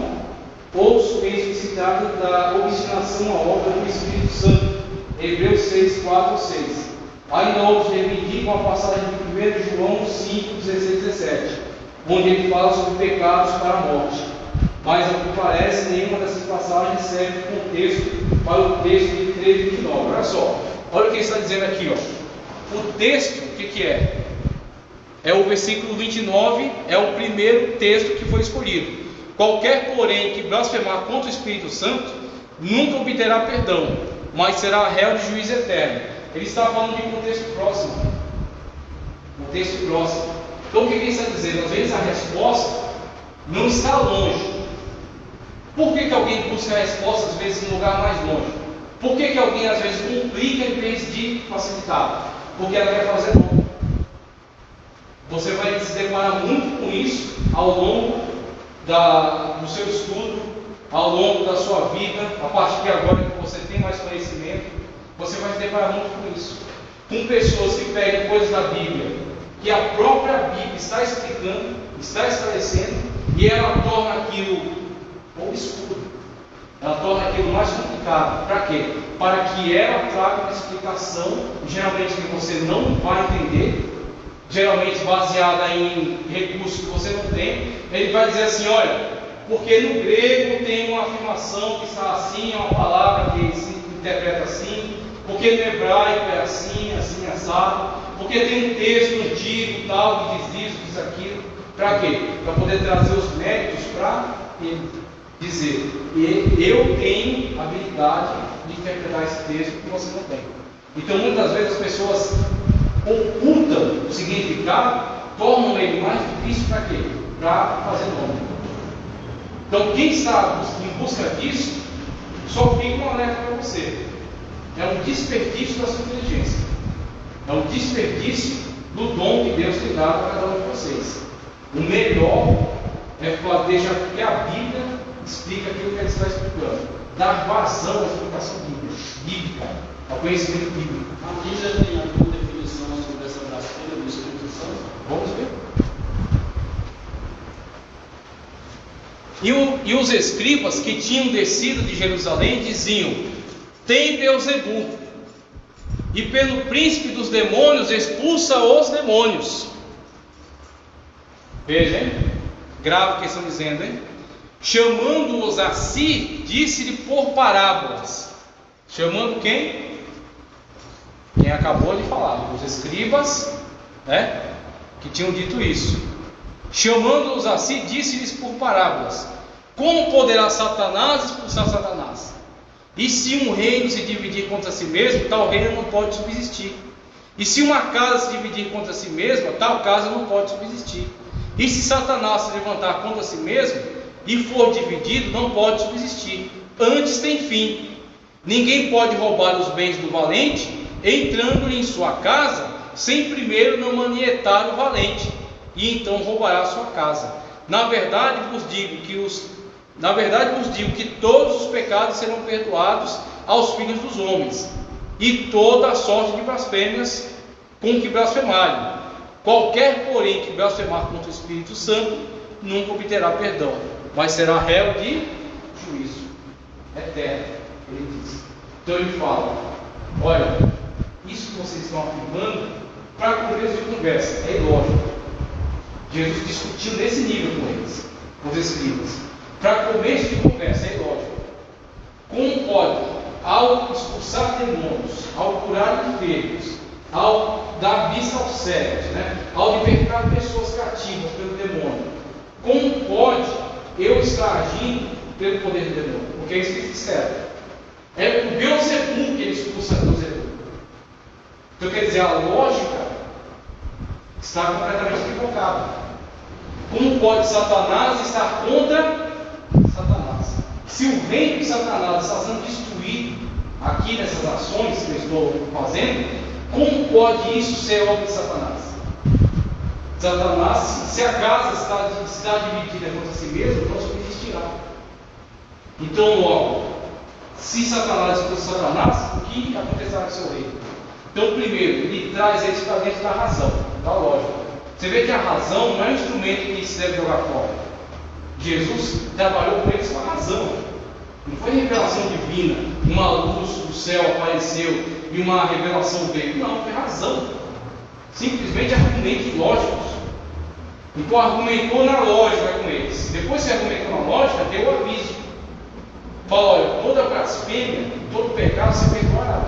ou que se trata da obstinação à obra do Espírito Santo, Hebreus 6, 4, 6. Ainda outros reivindicam a passagem de 1 João 5, 16, 17, onde ele fala sobre pecados para a morte. Mas, ao que parece, nenhuma dessas passagens serve de contexto para o texto de 13 e 29. Olha só, olha o que ele está dizendo aqui. Ó. O texto, o que, que é? É o versículo 29, é o primeiro texto que foi escolhido. Qualquer, porém, que blasfemar contra o Espírito Santo, nunca obterá perdão, mas será réu de juízo eterno. Ele está falando de contexto próximo. Contexto próximo. Então, o que ele está dizendo? Às vezes a resposta não está longe. Por que, que alguém busca a resposta, às vezes, em um lugar mais longe? Por que, que alguém, às vezes, complica em vez de facilitar? Porque ela quer fazer longo. Você vai se deparar muito com isso ao longo da, do seu estudo, ao longo da sua vida, a partir de agora que você tem mais conhecimento, você vai se deparar muito com isso. Com pessoas que pegam coisas da Bíblia, que a própria Bíblia está explicando, está esclarecendo, e ela torna aquilo obscuro. Ela torna aquilo mais complicado. Para quê? Para que ela traga uma explicação, geralmente que você não vai entender, geralmente baseada em recursos que você não tem. Ele vai dizer assim: olha, porque no grego tem uma afirmação que está assim, é uma palavra que se interpreta assim, porque no hebraico é assim, assim, assado, porque tem um texto antigo tal que diz isso, diz aquilo. Para quê? Para poder trazer os méritos para ele dizer, eu tenho habilidade de interpretar esse texto que você não tem. Então muitas vezes as pessoas ocultam o significado, tornam ele mais difícil para quê? Para fazer nome. Então quem está em busca disso, só fica um alerta para você. É um desperdício da sua inteligência. É um desperdício do dom que Deus tem dado a cada um de vocês. O melhor é deixar que a Bíblia explique aquilo que ele está explicando. Dar vazão à explicação bíblica, bíblica ao conhecimento bíblico.
A Bíblia tem alguma definição sobre essa blasfêmia do Espírito Santo?
Vamos ver. E, o, e, os escribas que tinham descido de Jerusalém diziam: Tem Beuzebu, e pelo príncipe dos demônios expulsa os demônios. Veja, hein? Grave o que estão dizendo, hein? Chamando-os a si, disse-lhe por parábolas. Chamando quem? Quem acabou de falar, os escribas, né? Que tinham dito isso. Chamando-os a si, disse-lhes por parábolas: Como poderá Satanás expulsar Satanás? E se um reino se dividir contra si mesmo, tal reino não pode subsistir. E se uma casa se dividir contra si mesma, tal casa não pode subsistir. E se Satanás se levantar contra si mesmo e for dividido, não pode subsistir. Antes tem fim. Ninguém pode roubar os bens do valente, entrando em sua casa, sem primeiro não manietar o valente, e então roubará sua casa. Na verdade vos digo que os na verdade vos digo que todos os pecados serão perdoados aos filhos dos homens, e toda a sorte de blasfêmias com que blasfemarem. Qualquer, porém, que blasfemar contra o Espírito Santo, nunca obterá perdão, mas será réu de juízo eterno. Ele diz. Então ele fala: olha, isso que vocês estão afirmando, para começo de conversa, é ilógico. Jesus discutiu nesse nível com eles, com os escribas. Para começo de conversa, é ilógico. Como pode, ao expulsar demônios, ao curar enfermos, ao dar vista aos cegos, né? ao libertar pessoas cativas pelo demônio. Como pode eu estar agindo pelo poder do demônio? Porque é isso que eles disseram. É o Beuzebu que ele expulsa Beuzebu. Então quer dizer, a lógica está completamente equivocada. Como pode Satanás estar contra? Se o reino de Satanás está sendo destruído aqui nessas ações que eu estou fazendo, como pode isso ser obra de Satanás? Satanás, se a casa está, está dividida contra si mesmo, não subsistirá. Então, logo, se Satanás expulsa Satanás, o que acontecerá com seu reino? Então, primeiro, ele traz eles para dentro da razão, da lógica. Você vê que a razão não é um instrumento que se deve jogar fora. Jesus trabalhou com eles com a razão. Não foi revelação divina, uma luz do céu apareceu e uma revelação veio. Não, foi razão. Simplesmente argumentos lógicos. Então argumentou na lógica com eles. Depois que argumentou na lógica, deu o aviso. Falou, olha, toda blasfêmia, todo pecado se perdoará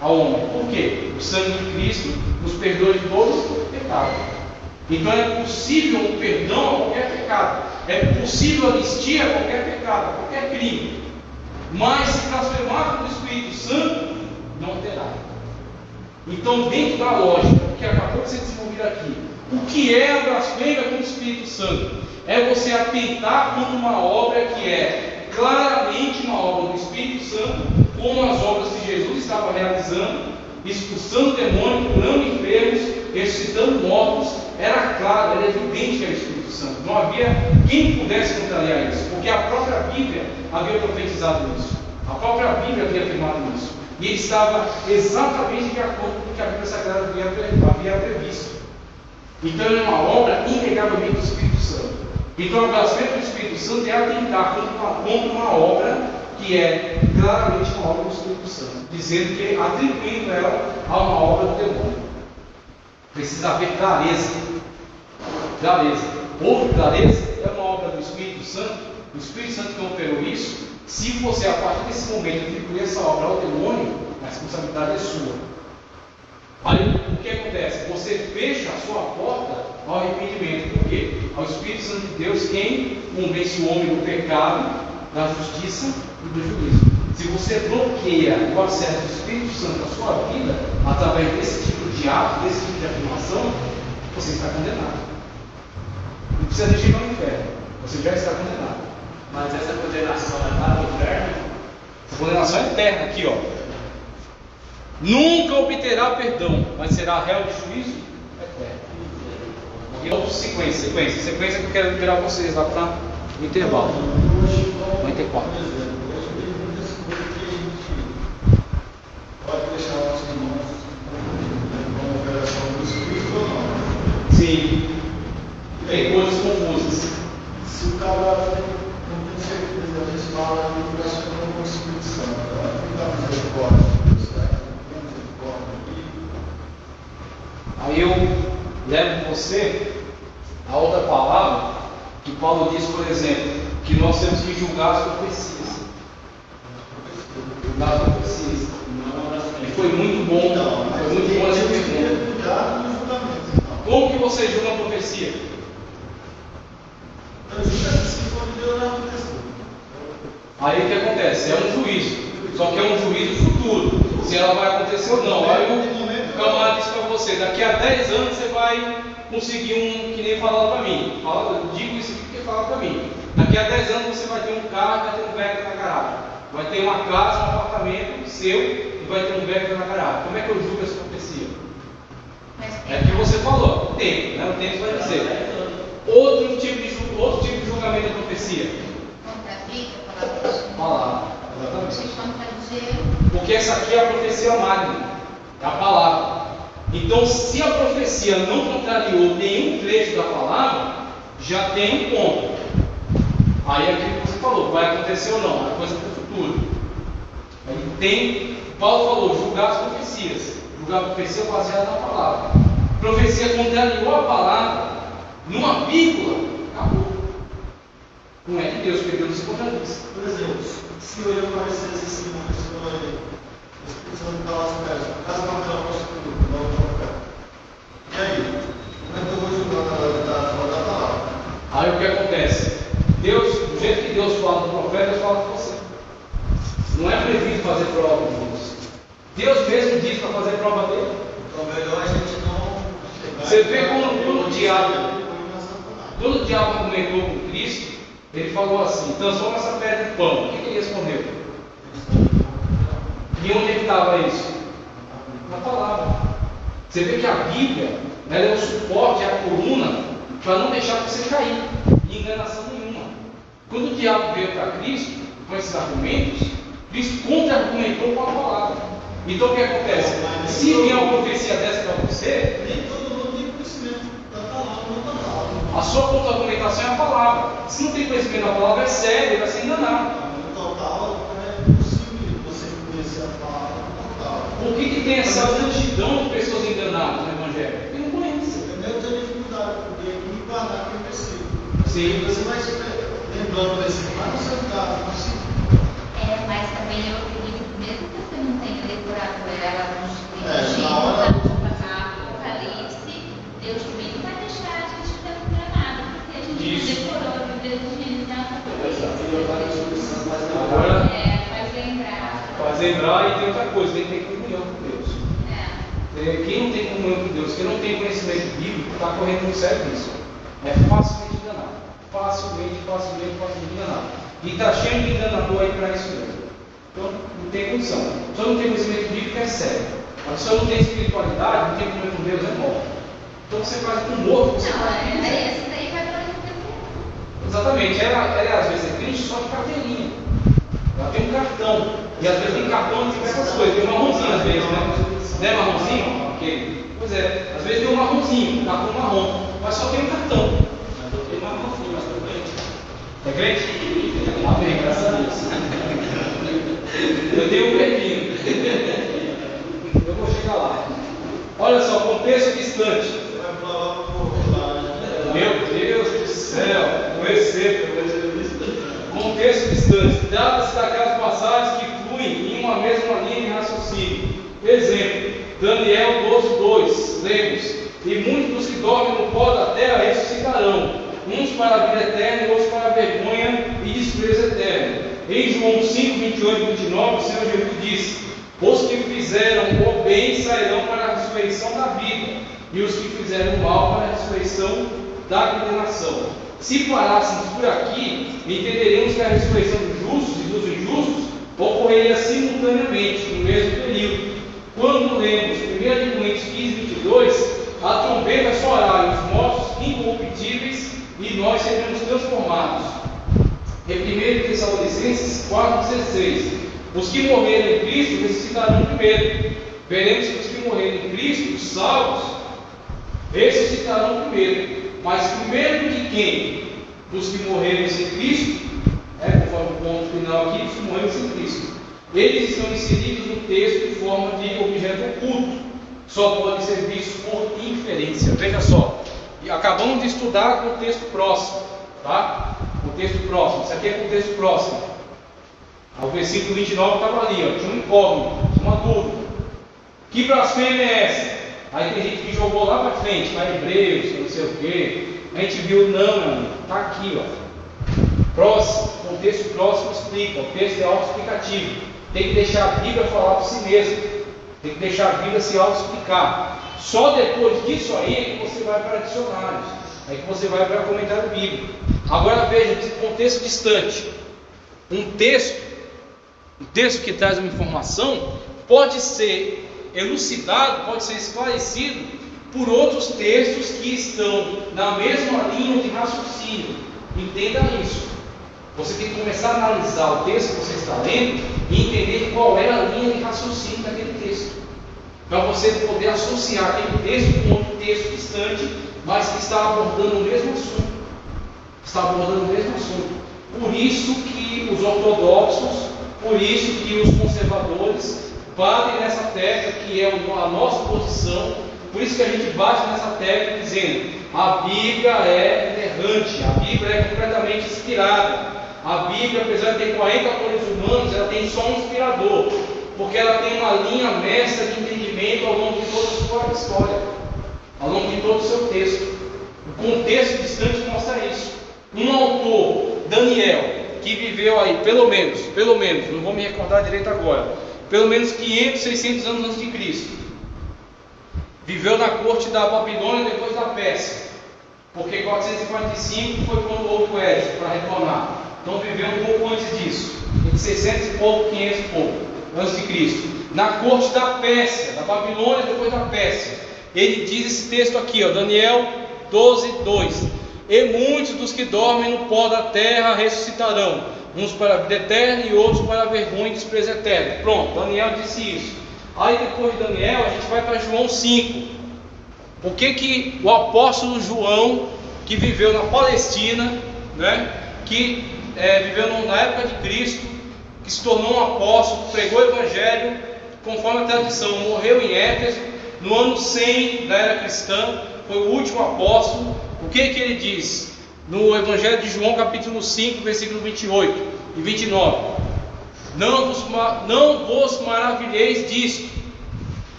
ao homem. Por quê? O sangue de Cristo nos perdoa de todos os pecados. Então é possível um perdão a qualquer pecado. É possível anistia a qualquer pecado, a qualquer crime. Mas se blasfemar do Espírito Santo, não terá. Então, dentro da lógica que acabou de ser desenvolvida aqui, o que é a blasfêmia com o Espírito Santo? É você atentar contra uma obra que é claramente uma obra do Espírito Santo, como as obras que Jesus estava realizando, expulsando demônios, curando enfermos, ressuscitando mortos, era claro, era evidente que era o Espírito Santo. Não havia quem pudesse contrariar isso, porque a própria Bíblia havia profetizado isso. A própria Bíblia havia afirmado isso. E ele estava exatamente de acordo com o que a Bíblia Sagrada havia, havia previsto. Então é uma obra inegavelmente do Espírito Santo. Então a blasfêmia do Espírito Santo é atentar contra uma obra que é claramente uma obra do Espírito Santo, dizendo que atribuindo ela a uma obra do demônio. Precisa haver clareza. Clareza. Houve clareza? É uma obra do Espírito Santo. O Espírito Santo que operou isso. Se você, a partir desse momento, atribuir essa obra ao demônio, a responsabilidade é sua. Aí o que acontece? Você fecha a sua porta ao arrependimento. Por quê? Ao Espírito Santo de Deus, quem convence o homem do pecado, da justiça do juízo. Se você bloqueia o acesso do Espírito Santo à sua vida, através desse tipo de ato, desse tipo de afirmação, você está condenado. Não precisa nem chegar ao inferno, você já está condenado.
Mas essa condenação é para o inferno?
Essa condenação é eterna aqui, ó. Nunca obterá perdão, mas será réu de juízo eterno. E sequência, sequência, sequência que eu quero liberar vocês lá para o intervalo. 94.
Pode deixar os irmãos como operação do Espírito ou não.
Sim. Tem coisas confusas.
Se o cara não tem certeza, a gente fala que o coração com o Espírito Santo. Certo? Não tem misericórdia.
Aí eu levo você a outra palavra que Paulo diz, por exemplo, que nós temos que julgar as profecias. Julgar as profecias. Foi muito bom,
mas
foi muito bom essa pergunta.
julgamento, então.
Como que você julga a profecia?
Então, julga Deus, não aconteceu.
Aí o que acontece? É um juízo. Só que é um juízo futuro. Se ela vai acontecer ou não. Aí o camarada diz para você, daqui a 10 anos você vai conseguir um, que nem falaram para mim. Fala, digo isso aqui porque falaram para mim. Daqui a 10 anos você vai ter um carro, vai ter um Vectra na garagem. Vai ter uma casa, um apartamento seu e vai ter um Vectra na garagem. Como é que eu julgo essa profecia? É o que você falou, o tempo, né? O tempo vai dizer. Outro tipo de, outro tipo de julgamento da profecia.
contradica a palavra.
Exatamente. Porque essa aqui é a profecia magna, é a palavra. Então, se a profecia não contrariou nenhum trecho da palavra, já tem um ponto. Aí é aquilo que você falou, vai acontecer ou não, é coisa para o futuro. Aí tem, Paulo falou, julgar as profecias. Julgar a profecia baseada na palavra. Profecia contrariou a palavra, numa vírgula, acabou. Não é de Deus, Deus se contradiz.
Por exemplo, se eu aparecesse assim uma pessoa aí, o Espírito Santo falasse para ela, casa com aquela prostituta, não vou ficar. E aí? Como é que eu vou julgar da fora da palavra?
Aí o que acontece? Deus, do jeito que Deus fala do profeta, Deus fala com você. Não é proibido fazer prova com Deus. Mesmo diz para fazer prova dele.
Então, melhor a gente não.
Você vê quando- quando o diabo-
Quando
o diabo argumentou com Cristo, ele falou assim: transforma essa pedra em pão. O que, que ele respondeu? E onde é que estava isso? Na palavra. Você vê que a Bíblia ela é o suporte, é a coluna para não deixar você cair em enganação nenhuma. Quando o diabo veio para Cristo com esses argumentos, Cristo contra-argumentou com a palavra. Então o que acontece? Se vier uma profecia dessa para você,
Nem todo mundo tem conhecimento da palavra, não da palavra.
a sua fundamentação é a palavra. Se não tem conhecimento da palavra, é sério, vai ser enganado.
No total, é impossível você conhecer a palavra no total.
Por que, que tem essa multidão de pessoas enganadas no Evangelho? Porque não conhece.
Eu tenho dificuldade de me guardar aquele versículo.
Sim.
Você vai se lembrando desse, mas não lugar, não consigo.
É, mas também eu acredito que mesmo que você não tenha decorado ela nos
É,
livros de
na hora-
Apocalipse, Deus também não vai deixar a gente enganado, porque a gente
Isso.
não decorou a Bíblia do Gênesis da
Exato. E eu falei sobre isso, mas não.
Agora,
faz lembrar.
faz lembrar e tem outra coisa, tem que ter comunhão com Deus.
É.
É, Quem não tem comunhão com Deus, quem não tem conhecimento bíblico, está correndo um sério risco. É facilmente enganado. Facilmente, facilmente, facilmente enganado. E está cheio de enganador aí para isso mesmo. Então, não tem condição. Se eu não tem conhecimento bíblico, é sério. Mas se eu não tenho espiritualidade, não tenho comunhão com Deus, é morto. Então você faz com morto, você
Não,
faz com
é,
zero.
esse daí vai para o tempo.
Exatamente, ela, ela às vezes é crente só de carteirinha. Ela tem um cartão. E às vezes tem cartão de diversas coisas. Tem um marronzinho às vezes, né? Não é marronzinho? Ok. Pois é, às vezes tem um marronzinho, um cartão marrom, mas só tem um cartão.
Mas eu tenho uma mãozinha, mas tô bem.
É crente? Amém, graças a Deus. Eu tenho um pepino. Eu vou chegar lá. Olha só, contexto distante.
Você vai falar lá no né?
Meu Céu, recebo. Contexto distante. Trata-se daquelas passagens que fluem em uma mesma linha de raciocínio. Exemplo, Daniel 12, 2. Lemos. E muitos que dormem no pó da terra ressuscitarão, uns para a vida eterna e outros para a vergonha e desprezo eterno. Em João 5, 28 e 29, o Senhor Jesus disse: Os que fizeram o bem sairão para a ressurreição da vida, e os que fizeram o mal para a ressurreição da condenação. Se parássemos por aqui, entenderíamos que a ressurreição dos justos e dos injustos ocorreria simultaneamente, no mesmo período. Quando lemos 1 Coríntios 15, 22, a trombeta soará e os mortos incorruptíveis e nós seremos transformados. Em 1 Tessalonicenses 4,16 Os que morreram em Cristo ressuscitarão primeiro. Veremos que os que morreram em Cristo, os salvos, ressuscitarão primeiro. Mas primeiro de quem? Dos que morreram em Cristo, é, conforme o ponto final aqui, dos que morreram em Cristo. Eles estão inseridos no texto de forma de objeto oculto. Só pode ser visto por inferência. Veja só. Acabamos de estudar o texto próximo. Tá? Texto próximo. Isso aqui é o texto próximo. O versículo 29 estava ali, ó, tinha um incógnito, uma dúvida. Que blasfêmia é essa? Aí tem gente que jogou lá para frente, para Hebreus, não sei o quê. A gente viu, não, meu amigo, está aqui, ó. Próximo, contexto próximo explica, o texto é autoexplicativo. Tem que deixar a Bíblia falar por si mesmo. Tem que deixar a Bíblia se auto-explicar. Só depois disso aí é que você vai para dicionários. Aí que você vai para comentário bíblico. Agora veja, contexto distante. Um texto, um texto que traz uma informação, pode ser elucidado, pode ser esclarecido por outros textos que estão na mesma linha de raciocínio. Entenda isso. Você tem que começar a analisar o texto que você está lendo e entender qual é a linha de raciocínio daquele texto. Para você poder associar aquele texto com outro texto distante, mas que está abordando o mesmo assunto. Está abordando o mesmo assunto. Por isso que os ortodoxos, por isso que os conservadores batem nessa tecla que é a nossa posição, por isso que a gente bate nessa tecla dizendo a Bíblia é inerrante, a Bíblia é completamente inspirada. A Bíblia, apesar de ter 40 autores humanos, ela tem só um inspirador, porque ela tem uma linha mestra de entendimento ao longo de toda a sua história, ao longo de todo o seu texto. O contexto distante mostra isso. Um autor, Daniel, que viveu aí, pelo menos, pelo menos, não vou me recordar direito agora, pelo menos 500, 600 anos antes de Cristo. Viveu na corte da Babilônia depois da Pérsia. Porque 445 foi quando houve o Éxodo para retornar. Então viveu um pouco antes disso. Entre 600 e pouco, 500 e pouco, antes de Cristo. Na corte da Pérsia, da Babilônia depois da Pérsia. Ele diz esse texto aqui, ó, Daniel 12, 2. E muitos dos que dormem no pó da terra ressuscitarão, uns para a vida eterna e outros para a vergonha e desprezo eterno. Pronto, Daniel disse isso. Aí depois de Daniel, a gente vai para João 5. O que que o apóstolo João, que viveu na Palestina, né, que é, viveu na época de Cristo, que se tornou um apóstolo, pregou o evangelho, conforme a tradição, morreu em Éfeso, no ano 100 da era cristã, foi o último apóstolo. O que que ele diz? No Evangelho de João, capítulo 5, versículo 28 e 29. Não vos, não vos maravilheis disto,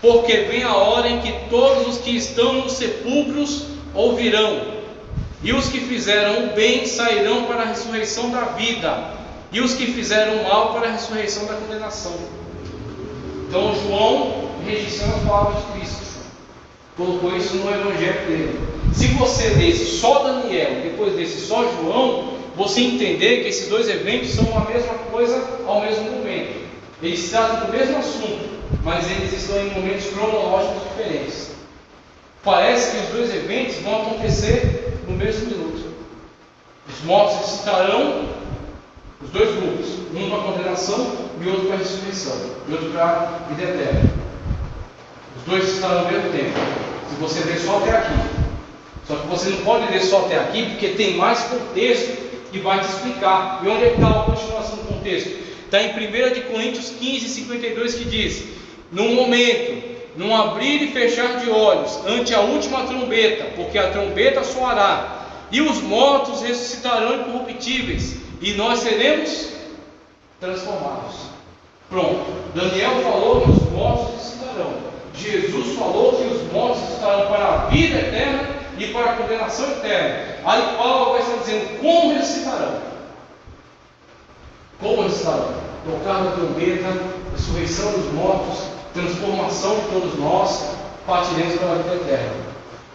porque vem a hora em que todos os que estão nos sepulcros ouvirão, e os que fizeram o bem sairão para a ressurreição da vida, e os que fizeram o mal para a ressurreição da condenação. Então João registrando as palavras de Cristo, colocou isso no Evangelho dele. Se você lesse só Daniel, depois desse só João, você entender que esses dois eventos são a mesma coisa ao mesmo momento. Eles tratam do mesmo assunto, mas eles estão em momentos cronológicos diferentes. Parece que os dois eventos vão acontecer no mesmo minuto. Os mortos ressuscitarão, os dois grupos, um para a condenação e outro para a ressurreição, e outro para a vida eterna. Dois estarão ao mesmo tempo. Se você ler só até aqui. Só que você não pode ler só até aqui, porque tem mais contexto que vai te explicar. E onde é que está a continuação do contexto? Está em 1 Coríntios 15, 52, que diz: Num momento, num abrir e fechar de olhos, ante a última trombeta, porque a trombeta soará, e os mortos ressuscitarão incorruptíveis, e nós seremos transformados. Pronto. Daniel falou que os mortos ressuscitarão. Jesus falou que os mortos ressuscitarão para a vida eterna e para a condenação eterna. Aí Paulo vai estar dizendo como ressuscitarão. Como ressuscitarão? Tocar da trombeta, ressurreição dos mortos, transformação de todos nós, partiremos para a vida eterna.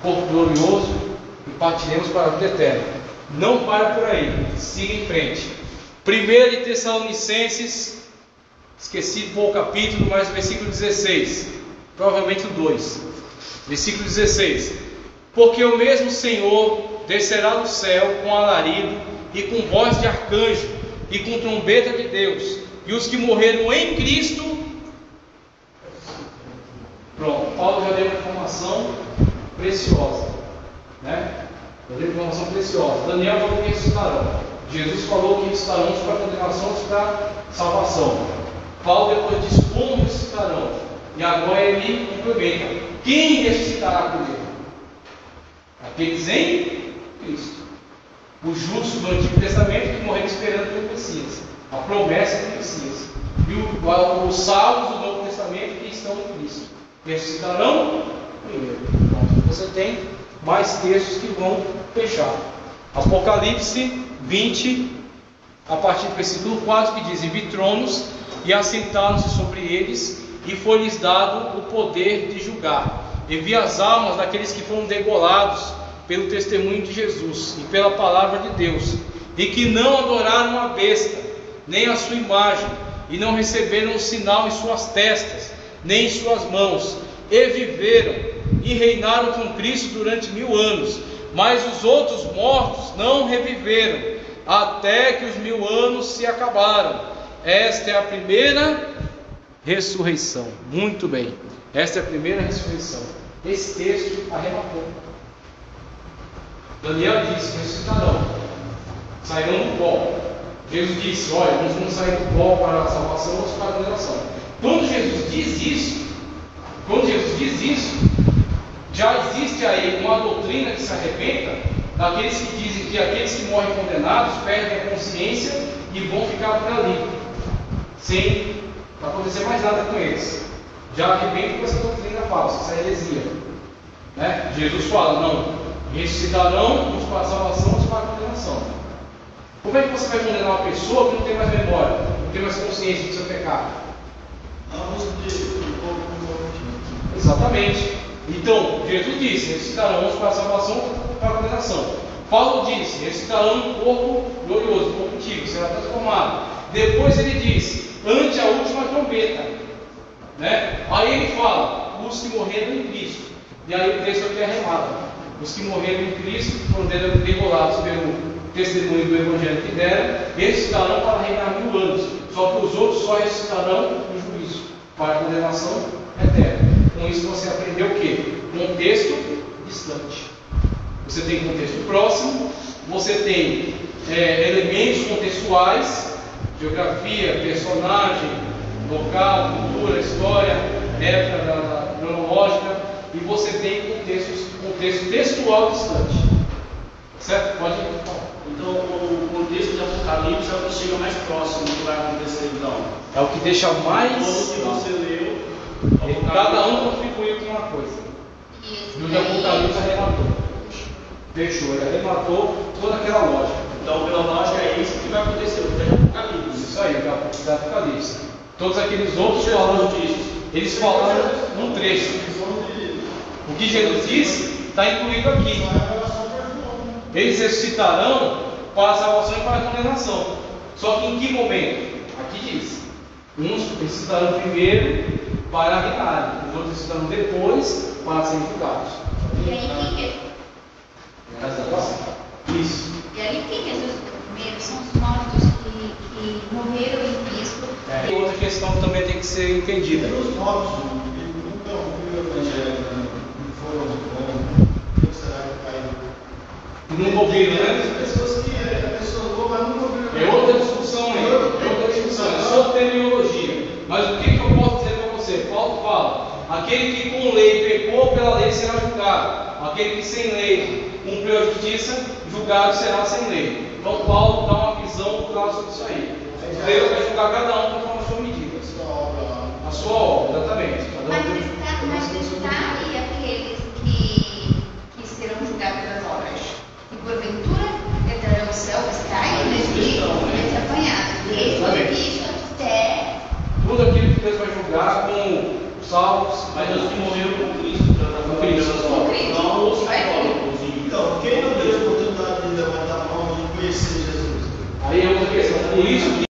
Corpo glorioso e partiremos para a vida eterna. Não para por aí, siga em frente. 1 de Tessalonicenses, esqueci o capítulo, mas versículo 16, provavelmente o 2. Versículo 16: Porque o mesmo Senhor descerá do céu com alarido e com voz de arcanjo e com trombeta de Deus, e os que morreram em Cristo. Pronto, Paulo já deu uma informação preciosa, né? Já deu uma informação preciosa. Daniel falou que ressuscitarão. Jesus falou que estarão para condenação, para salvação. Paulo depois diz como ressuscitarão. E agora ele complementa: quem ressuscitará por ele? Aqueles em Cristo. Os justos do Antigo Testamento que morreram esperando pelo Messias. A promessa do Messias. E o, os salvos do Novo Testamento que estão em Cristo. Ressuscitarão primeiro. Então, você tem mais textos que vão fechar. Apocalipse 20, a partir do versículo 4, que diz: E vi tronos, e assentaram-se sobre eles, e foi-lhes dado o poder de julgar. E vi as almas daqueles que foram degolados pelo testemunho de Jesus e pela palavra de Deus, e que não adoraram a besta, nem a sua imagem, e não receberam o sinal em suas testas, nem em suas mãos, e viveram e reinaram com Cristo durante mil anos. Mas os outros mortos não reviveram, até que os mil anos se acabaram. Esta é a primeira ressurreição. Muito bem. Esta é a primeira ressurreição. Esse texto arrematou. Daniel disse: ressuscitarão, sairão do pó. Jesus disse: Olha, nós vamos sair do pó para a salvação, outros para a condenação. Quando Jesus diz isso, quando Jesus diz isso, já existe aí uma doutrina que se arrebenta daqueles que dizem que aqueles que morrem condenados perdem a consciência e vão ficar por ali, sem acontecer mais nada com eles. Já arrebenta com essa doutrina falsa, essa heresia. Né? Jesus fala: não, ressuscitarão uns para a salvação, uns para a condenação. Como é que você vai condenar uma pessoa que não tem mais memória, não tem mais consciência do seu pecado? Exatamente. Então, Jesus disse: ressuscitarão uns para a salvação, outros para a condenação. Paulo disse: ressuscitarão um corpo glorioso, um corpo antigo, será transformado. Depois ele diz: ante a última trombeta. Né? Aí ele fala: os que morreram em Cristo. E aí o texto aqui é arremado. Os que morreram em Cristo foram degolados pelo testemunho do Evangelho que deram, ressuscitarão para reinar mil anos. Só que os outros só ressuscitarão no juízo. para a condenação eterna. Com isso você aprendeu o quê? Contexto distante. Você tem contexto próximo, você tem é, elementos contextuais, geografia, personagem, local, cultura, história, época da, da, cronológica, e você tem contextos, contexto textual distante. Certo? Pode falar.
Então, o contexto de Apocalipse é o que chega mais próximo do que vai acontecer, então.
É o que deixa mais.
Todo que você leu,
Cada um contribuiu com uma coisa.
E
o de Apocalipse arrematou. Fechou, ele arrematou toda aquela lógica.
Então, pela lógica, é isso que vai acontecer, o Apocalipse.
Isso aí, o da Apocalipse. Todos aqueles outros
Jesus
falaram
disse.
Eles falaram num trecho. O que Jesus disse está incluído aqui. Eles ressuscitarão para a salvação e para a condenação. Só que em que momento? Aqui diz: uns ressuscitarão primeiro para reinar, os outros ressuscitarão depois para serem julgados.
E aí é?
Isso.
E aí quem ressuscitou primeiro são os mortos que, que morreram em Cristo.
E outra questão que também tem que ser entendida.
Os mortos que nunca ouviram o evangelho, né? não foram como, o que será que caiu?
Nunca ouviram, né?
Tem pessoas que a pessoa louca, mas nunca ouviram.
É outra discussão aí, é outra discussão, é só terminologia. Mas o que, que eu posso dizer para você? Paulo fala: aquele que com lei pecou, pela lei será julgado. Aquele que sem lei cumpriu a justiça, julgado será sem lei. Então Paulo dá uma visão clara sobre isso aí. Deus vai julgar cada um conforme a sua medida. A sua obra, exatamente.
Mas mas está aí aqueles que, que serão julgados pelas obras. E porventura entrarão no céu, está aí nesse livro, nesse apanhado. Desde o
Exatamente.
início até.
Tudo aquilo que Deus vai julgar com os salvos,
Mas os que morreram Por isso que